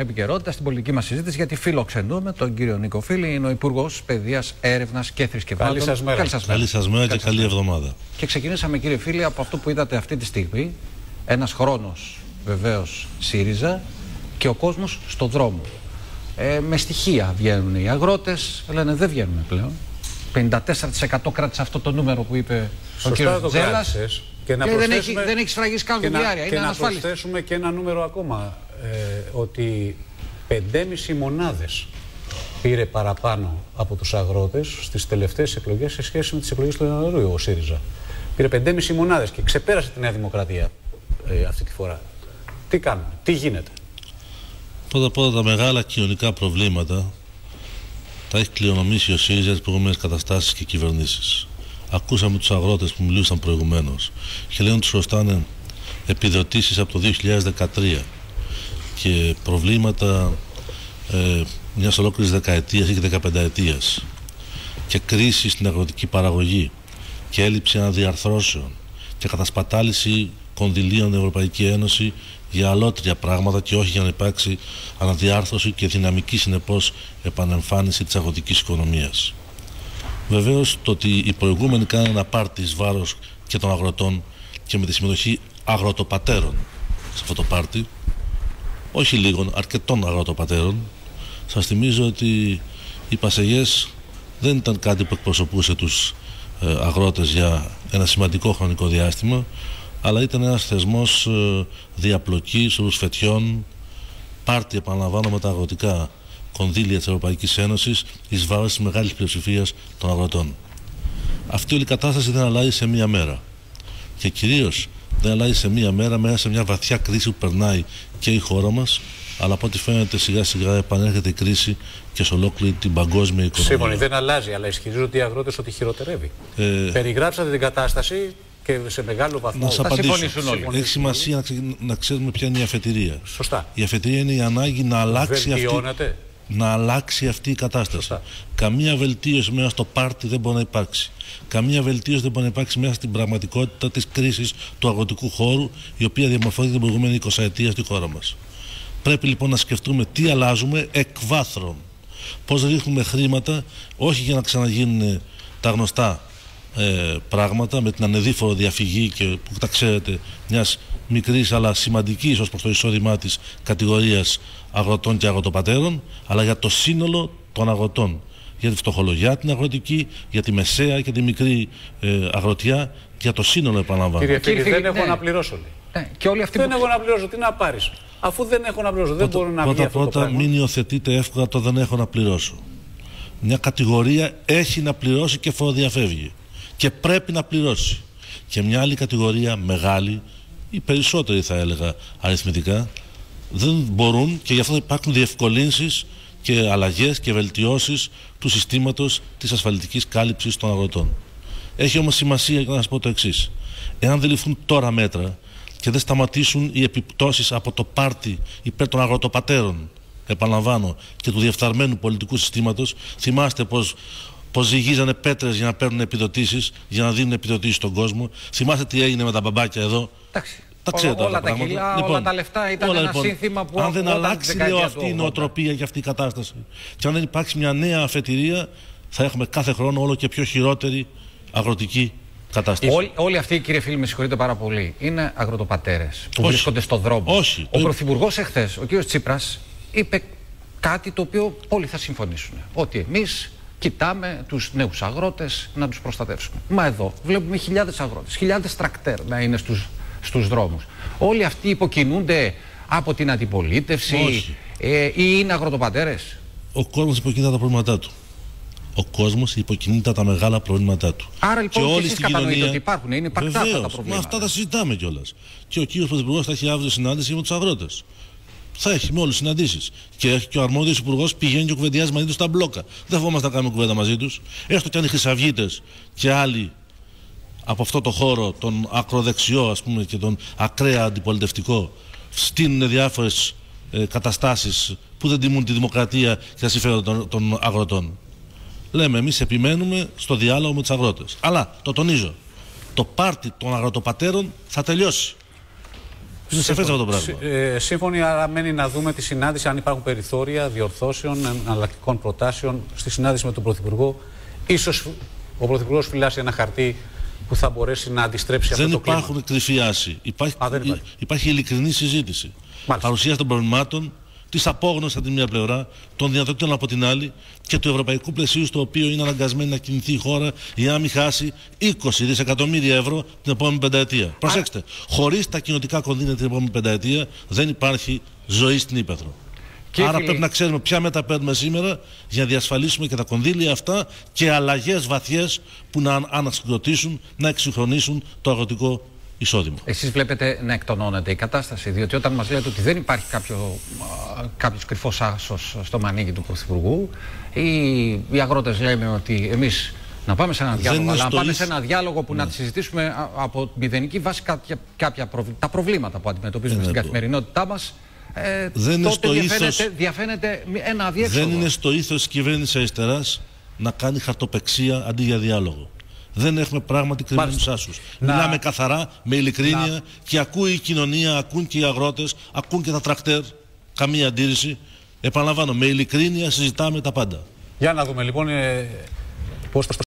επικαιρότητα στην πολιτική μας συζήτηση, γιατί φιλοξενούμε τον κύριο Νίκο Φίλη, είναι ο Υπουργός Παιδείας, Έρευνας και Θρησκευμάτων. Καλή σας μέρα. Καλή σας Καλή σας μέρα και καλή εβδομάδα. Και ξεκινήσαμε, κύριε Φίλη, από αυτό που είδατε αυτή τη στιγμή. Ένας χρόνος βεβαίως ΣΥΡΙΖΑ και ο κόσμος στον δρόμο. Ε, με στοιχεία βγαίνουν οι αγρότες, λένε δεν βγαίνουν πλέον. 54% κράτησε αυτό το νούμερο που είπε ο Σωστά κ. το Τζέλλας. κράτησες. Και να Λέει, δεν έχει, προσθέσουμε- δεν έχει σφραγίσει καν και να, δουλειάρια. και Είναι να ανασφάλιστη. προσθέσουμε και ένα νούμερο ακόμα. Ε, ότι 5,5 μονάδες πήρε παραπάνω από τους αγρότες στις τελευταίες εκλογές σε σχέση με τις εκλογές του Ιανουαρίου ο ΣΥΡΙΖΑ. Πήρε 5,5 μονάδες και ξεπέρασε τη Νέα Δημοκρατία ε, αυτή τη φορά. Τι κάνουμε, τι γίνεται; Πρώτα απ' όλα τα μεγάλα κοινωνικά προβλήματα τα έχει κληρονομήσει ο ΣΥΡΙΖΑ τι προηγούμενες καταστάσεις και κυβερνήσεις. Ακούσαμε τους αγρότες που μιλούσαν προηγουμένως και λένε ότι τους χρωστάνε επιδοτήσεις από το 2013 και προβλήματα ε, μιας ολόκληρης δεκαετίας ή και δεκαπενταετίας και κρίση στην αγροτική παραγωγή και έλλειψη αναδιαρθρώσεων και κατασπατάληση κονδυλίων στην Ευρωπαϊκή Ένωση για αλότρια πράγματα και όχι για να υπάρξει αναδιάρθρωση και δυναμική συνεπώς επανεμφάνιση της αγροτικής οικονομίας. Βεβαίως το ότι οι προηγούμενοι κάνανε ένα πάρτι εις βάρος και των αγροτών και με τη συμμετοχή αγροτοπατέρων σε αυτό το πάρτι, όχι λίγων, αρκετών αγροτοπατέρων, σας θυμίζω ότι οι Πασεγές δεν ήταν κάτι που εκπροσωπούσε τους ε, αγρότες για ένα σημαντικό χρονικό διάστημα, αλλά ήταν ένας θεσμός ε, διαπλοκής, ρουσφετιών, πάρτι επαναλαμβάνω με τα αγροτικά κονδύλια της Ευρωπαϊκής Ένωσης εις βάρος της μεγάλης πλειοψηφίας των αγροτών. Αυτή όλη η κατάσταση δεν αλλάζει σε μία μέρα. Και κυρίως δεν αλλάζει σε μία μέρα μέσα σε μια βαθιά κρίση που περνάει και η χώρα μας, αλλά από ό,τι φαίνεται σιγά σιγά επανέρχεται η κρίση και σε ολόκληρη την παγκόσμια οικονομία. Σύμφωνοι, δεν αλλάζει, αλλά ισχυρίζονται οι αγρότες ότι χειροτερεύει. Ε, Περιγράψατε την κατάσταση και σε μεγάλο βαθμό. να σας Θα απαντήσω. συμφωνήσουν όλοι. Έχει σημασία να, ξε- να ξέρουμε ποια είναι η αφετηρία. Σωστά. Η αφετηρία είναι η ανάγκη να αλλάξει αυτή, Βελτιώνεται. Να αλλάξει αυτή η κατάσταση. Σωστά. Καμία βελτίωση μέσα στο πάρτι δεν μπορεί να υπάρξει. Καμία βελτίωση δεν μπορεί να υπάρξει μέσα στην πραγματικότητα της κρίσης του αγροτικού χώρου, η οποία διαμορφώθηκε την προηγούμενη 20 ετία στη χώρα μας. Πρέπει λοιπόν να σκεφτούμε τι αλλάζουμε εκ βάθρων. Πώς ρίχνουμε χρήματα, όχι για να ξαναγίνουν τα γνωστά ε, πράγματα με την ανεδίφορο διαφυγή και που τα ξέρετε μιας μικρής αλλά σημαντικής ως προς το εισόδημά της κατηγορίας αγροτών και αγροτοπατέρων αλλά για το σύνολο των αγροτών για τη φτωχολογιά την αγροτική, για τη μεσαία και τη μικρή ε, αγροτιά για το σύνολο επαναλαμβάνω. Κύριε Φίλη, Κύριε δεν Φίλη, έχω ναι. να πληρώσω. λέει. Ναι, και όλοι αυτοί Δεν που... έχω να πληρώσω. Τι να πάρεις. Αφού δεν έχω να πληρώσω, δεν μπορεί να βγει πρώτα, αυτό το πρώτα πράγμα. μην υιοθετείτε εύκολα το δεν έχω να πληρώσω. Μια κατηγορία έχει να πληρώσει και φοροδιαφεύγει. Και πρέπει να πληρώσει. Και μια άλλη κατηγορία μεγάλη, ή περισσότεροι θα έλεγα αριθμητικά, δεν μπορούν και γι' αυτό υπάρχουν διευκολύνσεις και αλλαγές και βελτιώσεις του συστήματος της ασφαλιστικής κάλυψης των αγροτών. Έχει όμως σημασία για να σας πω το εξής. Εάν δεν ληφθούν τώρα μέτρα και δεν σταματήσουν οι επιπτώσεις από το πάρτι υπέρ των αγροτοπατέρων, επαναλαμβάνω, και του διεφθαρμένου πολιτικού συστήματος, θυμάστε πως πως ζυγίζανε πέτρες για να παίρνουν επιδοτήσεις, για να δίνουν επιδοτήσεις στον κόσμο. Θυμάστε τι έγινε με τα μπαμπάκια εδώ; Εντάξει, Τα όλα- ξέρετε όλα αυτά τα πράγματα. κιλά, όλα τα λεφτά ήταν όλα ένα λοιπόν, σύνθημα που Αν δεν ερχόταν αλλάξει τη λέω δεκαετία αυτή του η 80. νοοτροπία και αυτή η κατάσταση και αν δεν υπάρξει μια νέα αφετηρία θα έχουμε κάθε χρόνο όλο και πιο χειρότερη αγροτική κατάσταση. Όλοι, όλοι αυτοί, κύριε φίλοι, με συγχωρείτε πάρα πολύ, είναι αγροτοπατέρες που Όχι. βρίσκονται στο δρόμο. Όχι. Ο Πρωθυπουργός εχθές, ο κύριος Τσίπρας, είπε κάτι το οποίο όλοι θα συμφωνήσουν. Ότι εμείς κοιτάμε τους νέους αγρότες να τους προστατεύσουμε. Μα εδώ βλέπουμε χιλιάδες αγρότες, χιλιάδες τρακτέρ να είναι στους στους δρόμους. Όλοι αυτοί υποκινούνται από την αντιπολίτευση Όχι. ε, ή είναι αγροτοπατέρες; Ο κόσμος υποκινείται τα προβλήματά του. Ο κόσμος υποκινείται τα μεγάλα προβλήματά του. Άρα, λοιπόν, και εσείς στην κατανοείτε ότι υπάρχουν, είναι υπαρκτά αυτά τα Βεβαίως, προβλήματα. Μα αυτά τα συζητάμε κιόλας. Και ο κύριος Πρωθυπουργός θα έχει αύριο συνάντηση με τους αγρότες. Θα έχει με όλου συναντήσεις. Και έχει και ο αρμόδιος υπουργός πηγαίνει και κουβεντιάζει μαζί του στα μπλόκα. Δεν φοβόμαστε να κάνουμε κουβέντα μαζί τους. Έστω και αν οι χρυσαυγίτες και άλλοι από αυτό το χώρο, τον ακροδεξιό ας πούμε και τον ακραία αντιπολιτευτικό, στείλουν διάφορες ε, καταστάσεις που δεν τιμούν τη δημοκρατία και τα συμφέροντα των, των αγροτών. Λέμε, εμείς επιμένουμε στο διάλογο με τους αγρότες. Αλλά, το τονίζω, το πάρτι των αγροτοπατέρων θα τελειώσει. Είναι σαφέ αυτό το πράγμα. Ε, σύμφωνοι, άρα μένει να δούμε τη συνάντηση αν υπάρχουν περιθώρια διορθώσεων, εναλλακτικών προτάσεων στη συνάντηση με τον Πρωθυπουργό. Ίσως ο Πρωθυπουργός φυλάσει ένα χαρτί που θα μπορέσει να αντιστρέψει δεν αυτό το κλίμα. Δεν υπάρχουν κρυφοί άσοι. Υπάρχει, Α, δεν υπάρχει. υπάρχει ειλικρινή συζήτηση. Μάλιστα. Παρουσίαση των προβλημάτων, της απόγνωσης από τη μία πλευρά, των δυνατοτήτων από την άλλη και του ευρωπαϊκού πλαισίου στο οποίο είναι αναγκασμένη να κινηθεί η χώρα για να μην χάσει 20 δισεκατομμύρια ευρώ την επόμενη πενταετία. Προσέξτε, χωρίς τα κοινοτικά κονδύλια την επόμενη πενταετία δεν υπάρχει ζωή στην Ήπεθρο. Και Άρα φίλοι... πρέπει να ξέρουμε ποια μέτρα παίρνουμε σήμερα για να διασφαλίσουμε και τα κονδύλια αυτά και αλλαγές βαθιές που να ανασυγκροτήσουν, να εξυγχρονίσουν το αγροτικό εισόδημα. Εσείς βλέπετε να εκτονώνεται η κατάσταση, διότι όταν μας λέτε ότι δεν υπάρχει κάποιο, κάποιος κρυφός άσος στο μανίκι του Πρωθυπουργού, οι, οι αγρότες λένε ότι εμείς να πάμε σε ένα διάλογο, αλλά να πάμε σε ένα διάλογο που ναι. να συζητήσουμε από μηδενική βάση κάποια, κάποια τα προβλήματα που αντιμετωπίζουμε στην καθημερινότητά μας, ε, δεν τότε διαφαίνεται, ήθος, διαφαίνεται ένα αδιέξοδο. Δεν είναι στο ήθος της κυβέρνησης αριστεράς να κάνει χαρτοπεξία αντί για διάλογο δεν έχουμε πράγματι κρυμμένου άσους. Μιλάμε καθαρά, με ειλικρίνεια να... και ακούει η κοινωνία, ακούν και οι αγρότες, ακούν και τα τρακτέρ. Καμία αντίρρηση. Επαναλαμβάνω, με ειλικρίνεια συζητάμε τα πάντα. Για να δούμε λοιπόν ε, πώς θα